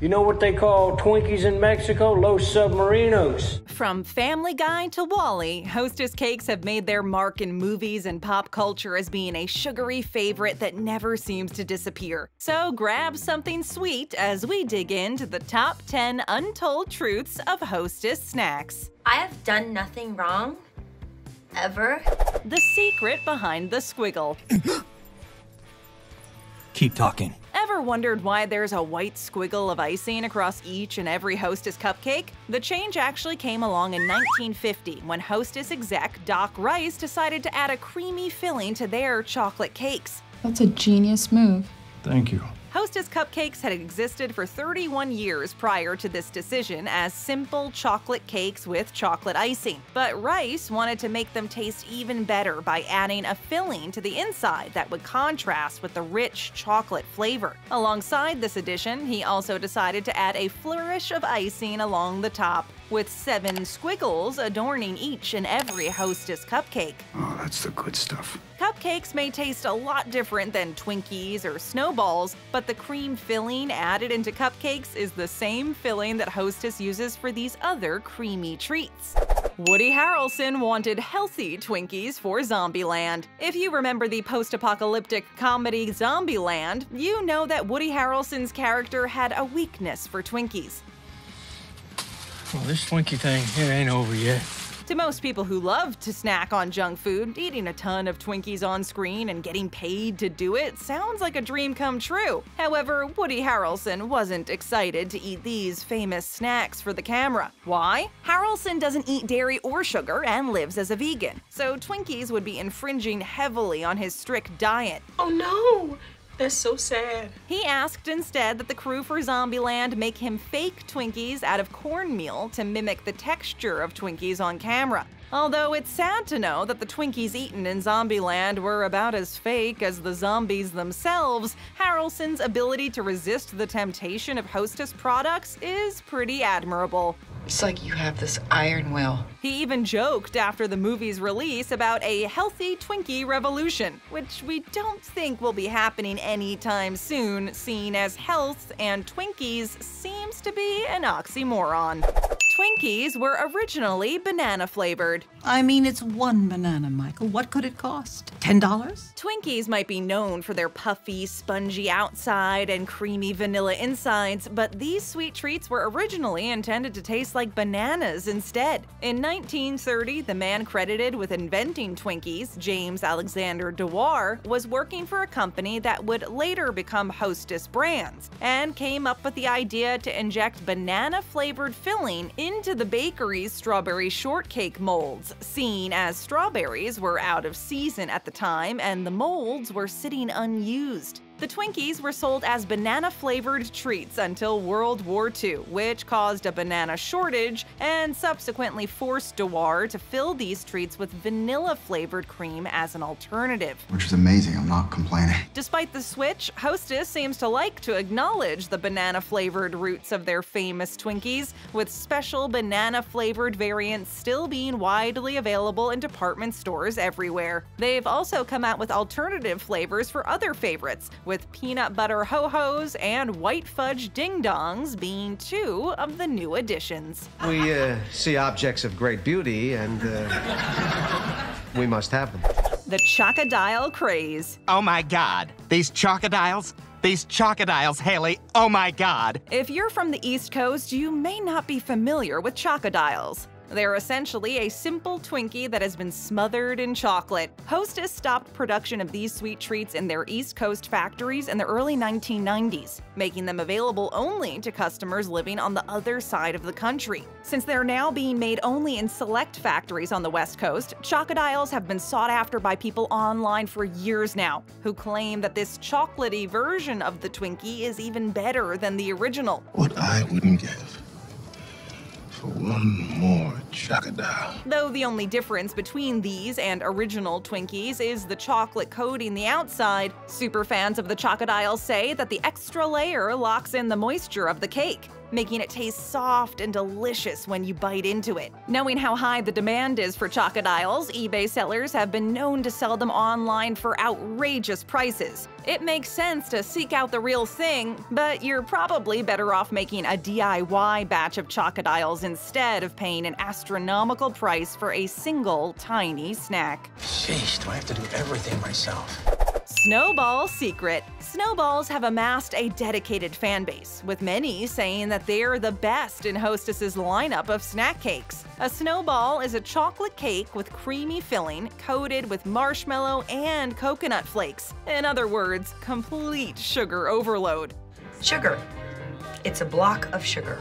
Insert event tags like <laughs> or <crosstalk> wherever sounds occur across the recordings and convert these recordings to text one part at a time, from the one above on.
You know what they call Twinkies in Mexico? Los Submarinos. From Family Guy to Wall-E, Hostess cakes have made their mark in movies and pop culture as being a sugary favorite that never seems to disappear. So grab something sweet as we dig into the top 10 untold truths of Hostess snacks. I have done nothing wrong. Ever. The secret behind the squiggle. Keep talking. Ever wondered why there's a white squiggle of icing across each and every Hostess cupcake? The change actually came along in 1950 when Hostess exec Doc Rice decided to add a creamy filling to their chocolate cakes. That's a genius move. Thank you. Hostess cupcakes had existed for 31 years prior to this decision as simple chocolate cakes with chocolate icing. But Rice wanted to make them taste even better by adding a filling to the inside that would contrast with the rich chocolate flavor. Alongside this addition, he also decided to add a flourish of icing along the top, with seven squiggles adorning each and every Hostess cupcake. Oh, that's the good stuff. Cupcakes may taste a lot different than Twinkies or Snowballs, but the cream filling added into cupcakes is the same filling that Hostess uses for these other creamy treats. Woody Harrelson wanted healthy Twinkies for Zombieland. If you remember the post-apocalyptic comedy Zombieland, you know that Woody Harrelson's character had a weakness for Twinkies. Well, this Twinkie thing, it ain't over yet. To most people who love to snack on junk food, eating a ton of Twinkies on screen and getting paid to do it sounds like a dream come true. However, Woody Harrelson wasn't excited to eat these famous snacks for the camera. Why? Harrelson doesn't eat dairy or sugar and lives as a vegan, so Twinkies would be infringing heavily on his strict diet. Oh no! That's so sad. He asked instead that the crew for Zombieland make him fake Twinkies out of cornmeal to mimic the texture of Twinkies on camera. Although it's sad to know that the Twinkies eaten in Zombieland were about as fake as the zombies themselves, Harrelson's ability to resist the temptation of Hostess products is pretty admirable. It's like you have this iron will. He even joked after the movie's release about a healthy Twinkie revolution, which we don't think will be happening anytime soon, seeing as health and Twinkies seems to be an oxymoron. Twinkies were originally banana flavored. I mean, it's one banana, Michael. What could it cost? $10? Twinkies might be known for their puffy, spongy outside and creamy vanilla insides, but these sweet treats were originally intended to taste like bananas instead. In 1930, the man credited with inventing Twinkies, James Alexander Dewar, was working for a company that would later become Hostess Brands, and came up with the idea to inject banana flavored filling into the bakery's strawberry shortcake molds, seeing as strawberries were out of season at the time and the molds were sitting unused. The Twinkies were sold as banana flavored treats until World War II, which caused a banana shortage and subsequently forced Dewar to fill these treats with vanilla flavored cream as an alternative. Which is amazing. I'm not complaining. Despite the switch, Hostess seems to like to acknowledge the banana flavored roots of their famous Twinkies, with special banana flavored variants still being widely available in department stores everywhere. They've also come out with alternative flavors for other favorites, with peanut butter ho-hos and white fudge ding-dongs being two of the new additions. We uh, see objects of great beauty and uh, we must have them. The Chocodile craze. Oh my god, these chocodiles? These chocodiles, Haley, oh my god. If you're from the East Coast, you may not be familiar with chocodiles. They're essentially a simple Twinkie that has been smothered in chocolate. Hostess stopped production of these sweet treats in their East Coast factories in the early 1990s, making them available only to customers living on the other side of the country. Since they're now being made only in select factories on the West Coast, Chocodiles have been sought after by people online for years now, who claim that this chocolatey version of the Twinkie is even better than the original. What I wouldn't give for one more chocodile. Though the only difference between these and original Twinkies is the chocolate coating the outside, super fans of the Chocodiles say that the extra layer locks in the moisture of the cake. Making it taste soft and delicious when you bite into it. Knowing how high the demand is for Chocodiles, eBay sellers have been known to sell them online for outrageous prices. It makes sense to seek out the real thing, but you're probably better off making a DIY batch of Chocodiles instead of paying an astronomical price for a single tiny snack. Sheesh, do I have to do everything myself? Snowball's secret. Snowballs have amassed a dedicated fan base, with many saying that they're the best in Hostess's lineup of snack cakes. A snowball is a chocolate cake with creamy filling, coated with marshmallow and coconut flakes. In other words, complete sugar overload. Sugar. It's a block of sugar.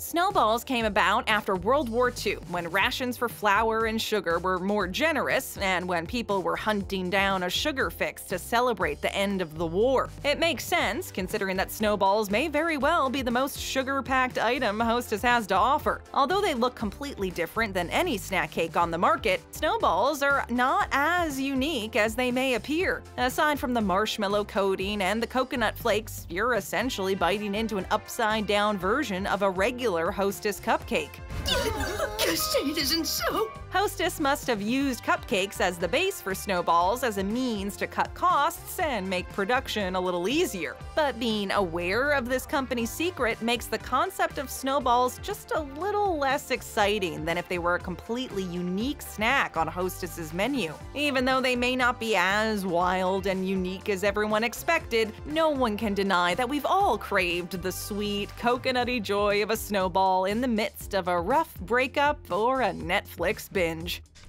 Snowballs came about after World War II, when rations for flour and sugar were more generous and when people were hunting down a sugar fix to celebrate the end of the war. It makes sense, considering that snowballs may very well be the most sugar-packed item Hostess has to offer. Although they look completely different than any snack cake on the market, snowballs are not as unique as they may appear. Aside from the marshmallow coating and the coconut flakes, you're essentially biting into an upside-down version of a regular Hostess cupcake. <laughs> it isn't so. Hostess must have used cupcakes as the base for snowballs as a means to cut costs and make production a little easier. But being aware of this company's secret makes the concept of snowballs just a little less exciting than if they were a completely unique snack on Hostess's menu. Even though they may not be as wild and unique as everyone expected, no one can deny that we've all craved the sweet, coconutty joy of a snowball in the midst of a rough breakup or a Netflix binge.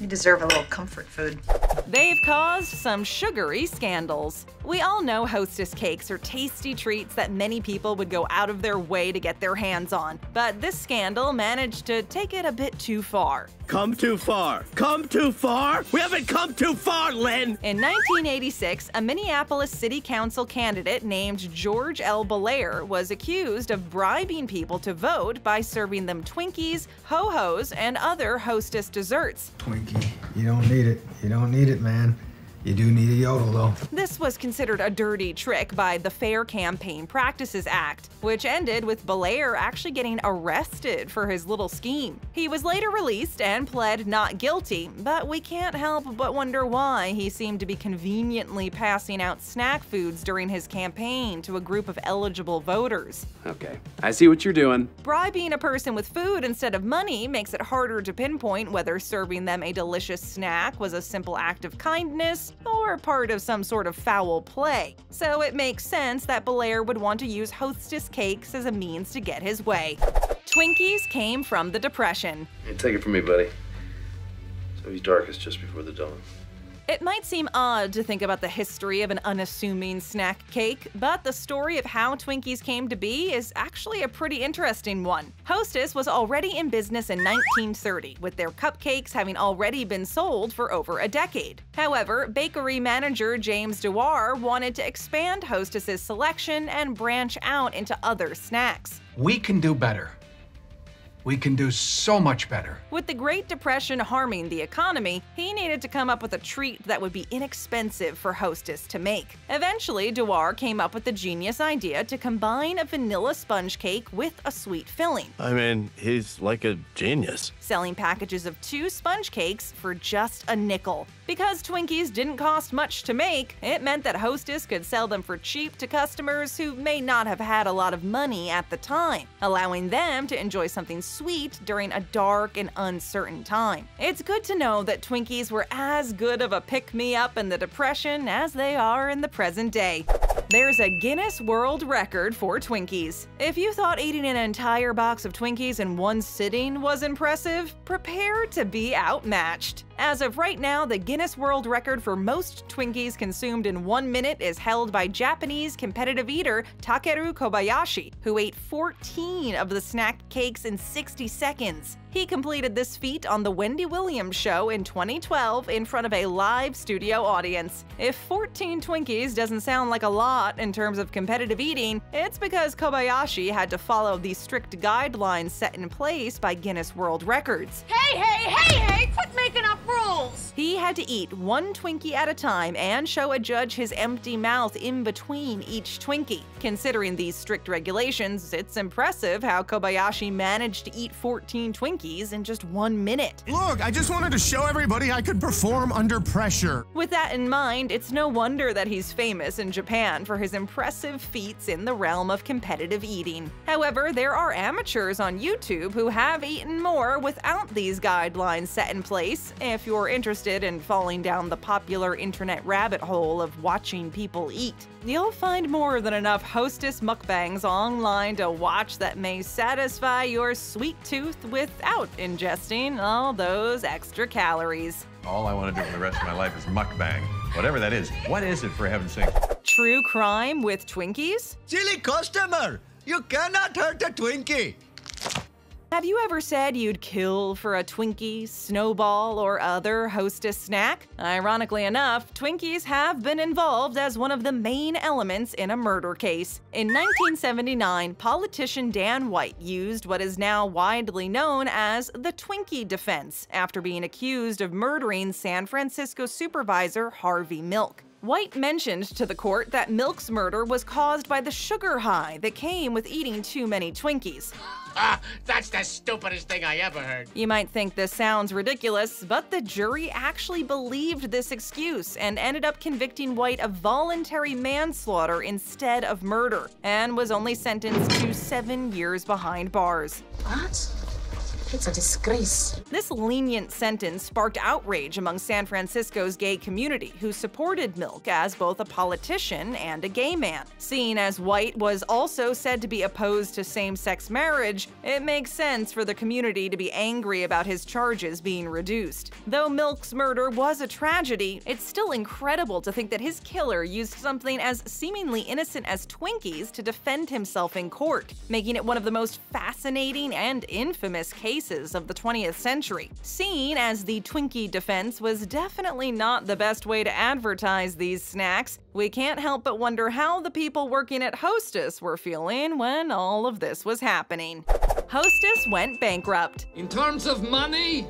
You deserve a little comfort food. They've caused some sugary scandals. We all know Hostess cakes are tasty treats that many people would go out of their way to get their hands on, but this scandal managed to take it a bit too far. Come too far. Come too far. We haven't come too far, Lynn. In 1986, a Minneapolis City Council candidate named George L. Belair was accused of bribing people to vote by serving them Twinkies, Ho-Hos, and other Hostess desserts. Twinkie, you don't need it. You don't need it, man. You do need a yodel, though. This was considered a dirty trick by the Fair Campaign Practices Act, which ended with Belair actually getting arrested for his little scheme. He was later released and pled not guilty, but we can't help but wonder why he seemed to be conveniently passing out snack foods during his campaign to a group of eligible voters. Okay, I see what you're doing. Bribing a person with food instead of money makes it harder to pinpoint whether serving them a delicious snack was a simple act of kindness or part of some sort of foul play. So it makes sense that Belair would want to use Hostess cakes as a means to get his way. Twinkies came from the Depression. Hey, take it from me, buddy. It's always darkest just before the dawn. It might seem odd to think about the history of an unassuming snack cake, but the story of how Twinkies came to be is actually a pretty interesting one. Hostess was already in business in 1930, with their cupcakes having already been sold for over a decade. However, bakery manager James Dewar wanted to expand Hostess's selection and branch out into other snacks. We can do better. We can do so much better. With the Great Depression harming the economy, he needed to come up with a treat that would be inexpensive for Hostess to make. Eventually, Dewar came up with the genius idea to combine a vanilla sponge cake with a sweet filling, I mean, he's like a genius. selling packages of two sponge cakes for just a nickel. Because Twinkies didn't cost much to make, it meant that Hostess could sell them for cheap to customers who may not have had a lot of money at the time, allowing them to enjoy something sweet during a dark and uncertain time. It's good to know that Twinkies were as good of a pick-me-up in the Depression as they are in the present day. There's a Guinness World Record for Twinkies. If you thought eating an entire box of Twinkies in one sitting was impressive, prepare to be outmatched. As of right now, the Guinness World Record for most Twinkies consumed in one minute is held by Japanese competitive eater Takeru Kobayashi, who ate 14 of the snack cakes in 60 seconds. He completed this feat on The Wendy Williams Show in 2012 in front of a live studio audience. If 14 Twinkies doesn't sound like a lot in terms of competitive eating, it's because Kobayashi had to follow the strict guidelines set in place by Guinness World Records. Hey, hey, hey, hey, quit making up rules! He had to eat one Twinkie at a time and show a judge his empty mouth in between each Twinkie. Considering these strict regulations, it's impressive how Kobayashi managed to eat 14 Twinkies in just one minute. Look, I just wanted to show everybody I could perform under pressure. With that in mind, it's no wonder that he's famous in Japan for his impressive feats in the realm of competitive eating. However, there are amateurs on YouTube who have eaten more without these guidelines set in place. If you're interested in falling down the popular internet rabbit hole of watching people eat, you'll find more than enough hostess mukbangs online to watch that may satisfy your sweet tooth without ingesting all those extra calories. All I want to do for the rest of my life is mukbang. Whatever that is. What is it, for heaven's sake? True crime with Twinkies? Silly customer! You cannot hurt a Twinkie! Have you ever said you'd kill for a Twinkie, Snowball, or other hostess snack? Ironically enough, Twinkies have been involved as one of the main elements in a murder case. In 1979, politician Dan White used what is now widely known as the Twinkie defense after being accused of murdering San Francisco supervisor Harvey Milk. White mentioned to the court that Milk's murder was caused by the sugar high that came with eating too many Twinkies. Ah, that's the stupidest thing I ever heard. You might think this sounds ridiculous, but the jury actually believed this excuse and ended up convicting White of voluntary manslaughter instead of murder, and was only sentenced to seven years behind bars. What? It's a disgrace. This lenient sentence sparked outrage among San Francisco's gay community, who supported Milk as both a politician and a gay man. Seeing as White was also said to be opposed to same sex marriage, it makes sense for the community to be angry about his charges being reduced. Though Milk's murder was a tragedy, it's still incredible to think that his killer used something as seemingly innocent as Twinkies to defend himself in court, making it one of the most fascinating and infamous cases of the 20th century. Seen as the Twinkie defense was definitely not the best way to advertise these snacks, we can't help but wonder how the people working at Hostess were feeling when all of this was happening. Hostess went bankrupt. In terms of money,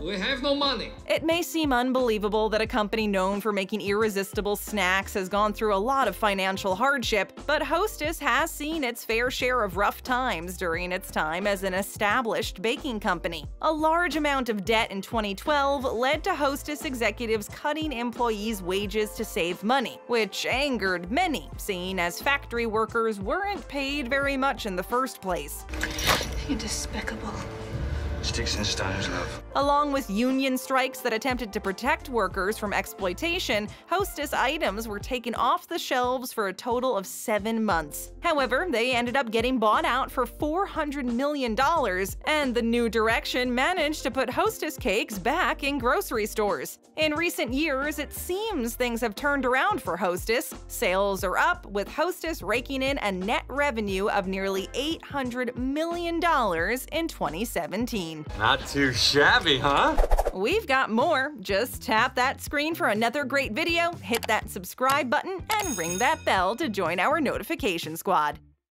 we have no money. It may seem unbelievable that a company known for making irresistible snacks has gone through a lot of financial hardship, but Hostess has seen its fair share of rough times during its time as an established baking company. A large amount of debt in 2012 led to Hostess executives cutting employees' wages to save money, which angered many, seeing as factory workers weren't paid very much in the first place. You're despicable. Sticks and stones, love. Along with union strikes that attempted to protect workers from exploitation, Hostess items were taken off the shelves for a total of seven months. However, they ended up getting bought out for $400 million, and the new direction managed to put Hostess cakes back in grocery stores. In recent years, it seems things have turned around for Hostess. Sales are up, with Hostess raking in a net revenue of nearly $800 million in 2017. Not too shabby, huh? We've got more. Just tap that screen for another great video, hit that subscribe button, and ring that bell to join our notification squad.